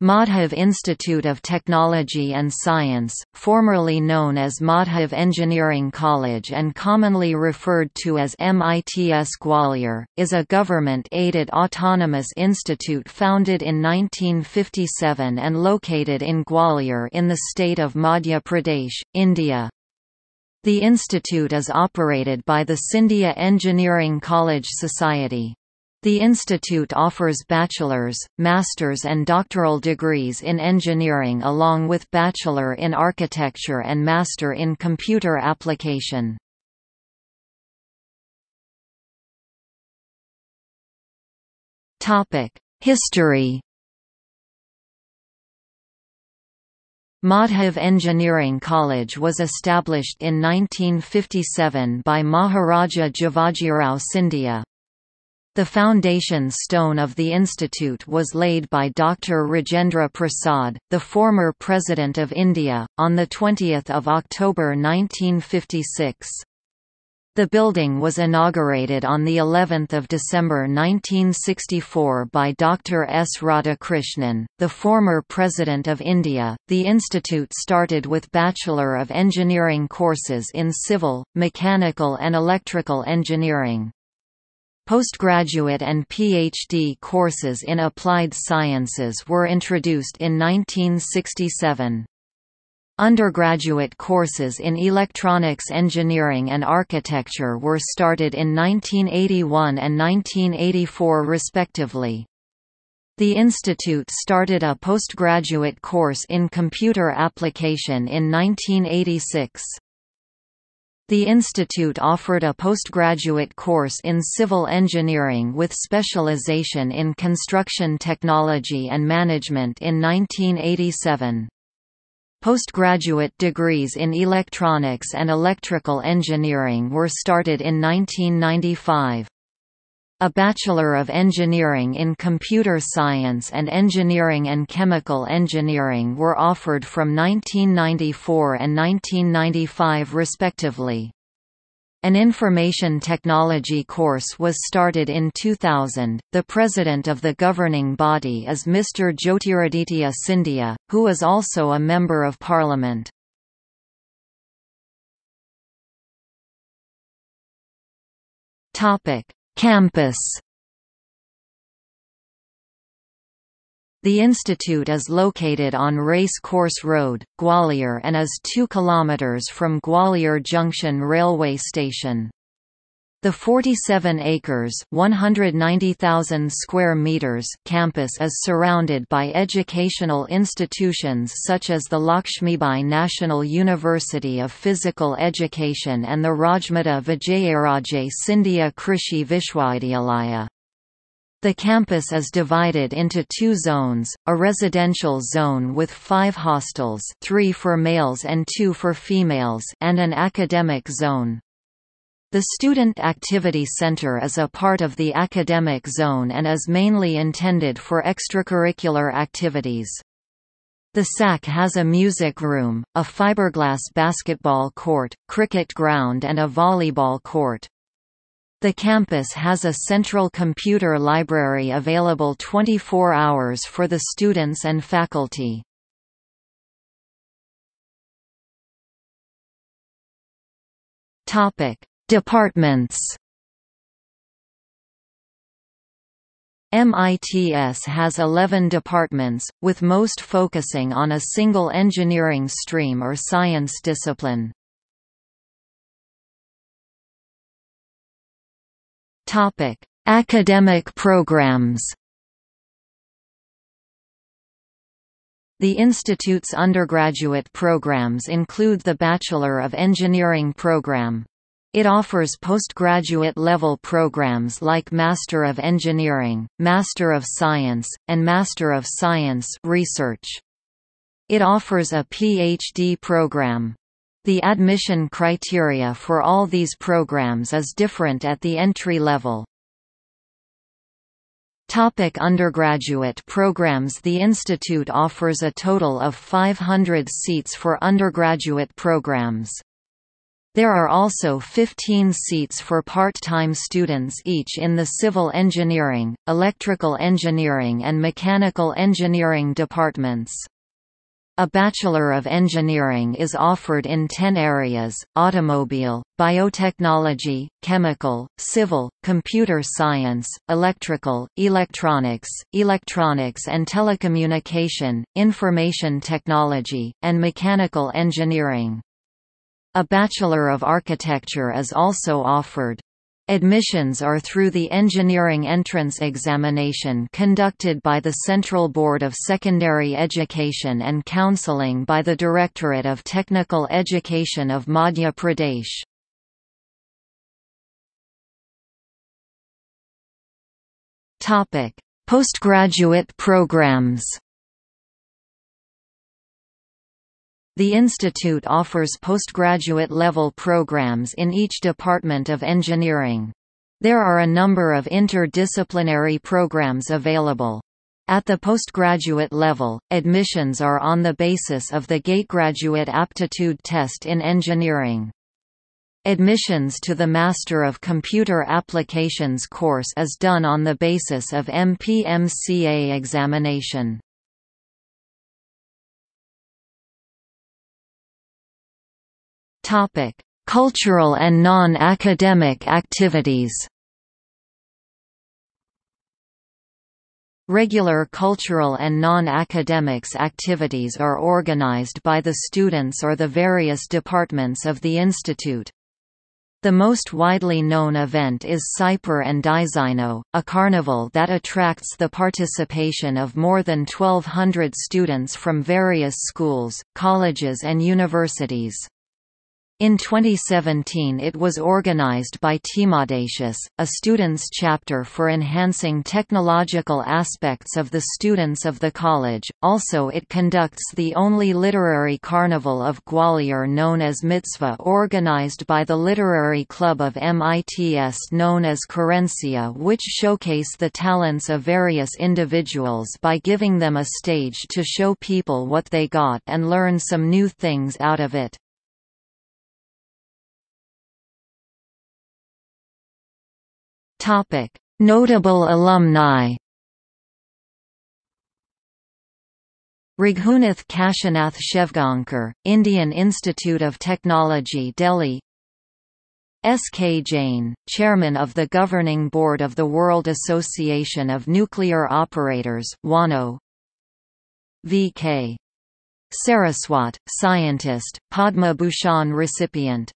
Madhav Institute of Technology and Science, formerly known as Madhav Engineering College and commonly referred to as MITS Gwalior, is a government-aided autonomous institute founded in 1957 and located in Gwalior in the state of Madhya Pradesh, India. The institute is operated by the Scindia Engineering College Society. The institute offers bachelor's, master's and doctoral degrees in engineering along with bachelor in architecture and master in computer application. History Madhav Engineering College was established in 1957 by Maharaja Jivajirao Scindia. The foundation stone of the institute was laid by Dr. Rajendra Prasad, the former President of India, on 20 October 1956. The building was inaugurated on the 11th of December 1964 by Dr. S. Radhakrishnan, the former President of India. The institute started with Bachelor of Engineering courses in civil, mechanical and electrical engineering. Postgraduate and PhD courses in applied sciences were introduced in 1967. Undergraduate courses in electronics engineering and architecture were started in 1981 and 1984 respectively. The institute started a postgraduate course in computer application in 1986. The institute offered a postgraduate course in civil engineering with specialization in construction technology and management in 1987. Postgraduate degrees in electronics and electrical engineering were started in 1995. A Bachelor of Engineering in Computer Science and Engineering and Chemical Engineering were offered from 1994 and 1995 respectively. An information technology course was started in 2000. The president of the governing body is Mr. Jyotiraditya Scindia, who is also a member of parliament. Topic: Campus The institute is located on Race Course Road, Gwalior and is 2 km from Gwalior Junction railway station. The 47 acres (190,000 square meters) campus is surrounded by educational institutions such as the Lakshmibai National University of Physical Education and the Rajmata Vijayaraje Scindia Krishi Vishwavidyalaya. The campus is divided into two zones, a residential zone with five hostels three for males and two for females and an academic zone. The Student Activity Center is a part of the academic zone and is mainly intended for extracurricular activities. The SAC has a music room, a fiberglass basketball court, cricket ground and a volleyball court. The campus has a central computer library available 24 hours for the students and faculty. Topic: Departments. MITS has 11 departments, with most focusing on a single engineering stream or science discipline. Academic programs. The institute's undergraduate programs include the Bachelor of Engineering program, it offers postgraduate level programs like Master of Engineering, Master of Science, and Master of Science Research. It offers a PhD program. The admission criteria for all these programs is different at the entry level. Topic undergraduate programs The institute offers a total of 500 seats for undergraduate programs. There are also 15 seats for part-time students each in the civil engineering, electrical engineering and mechanical engineering departments. A Bachelor of Engineering is offered in 10 areas, automobile, biotechnology, chemical, civil, computer science, electrical, electronics, electronics and telecommunication, information technology, and mechanical engineering. A Bachelor of Architecture is also offered. Admissions are through the engineering entrance examination conducted by the Central Board of Secondary Education and counselling by the Directorate of Technical Education of Madhya Pradesh. Postgraduate programs The institute offers postgraduate level programs in each department of engineering. There are a number of interdisciplinary programs available. At the postgraduate level, admissions are on the basis of the GATE Graduate Aptitude Test in Engineering. Admissions to the Master of Computer Applications course is done on the basis of MPMCA examination. Topic: Cultural and non-academic activities. Regular cultural and non-academics activities are organized by the students or the various departments of the institute. The most widely known event is Cyper and Daisino, a carnival that attracts the participation of more than 1,200 students from various schools, colleges and universities. In 2017 it was organized by Teamaudacious, a students' chapter for enhancing technological aspects of the students of the college. Also it conducts the only literary carnival of Gwalior known as Mitzvah organized by the literary club of MITS known as Querencia which showcase the talents of various individuals by giving them a stage to show people what they got and learn some new things out of it. Topic: Notable alumni. Raghunath Kashinath Shevgaonkar, Indian Institute of Technology Delhi S. K. Jain, Chairman of the Governing Board of the World Association of Nuclear Operators WANO. V. K. Saraswat, scientist, Padma Bhushan recipient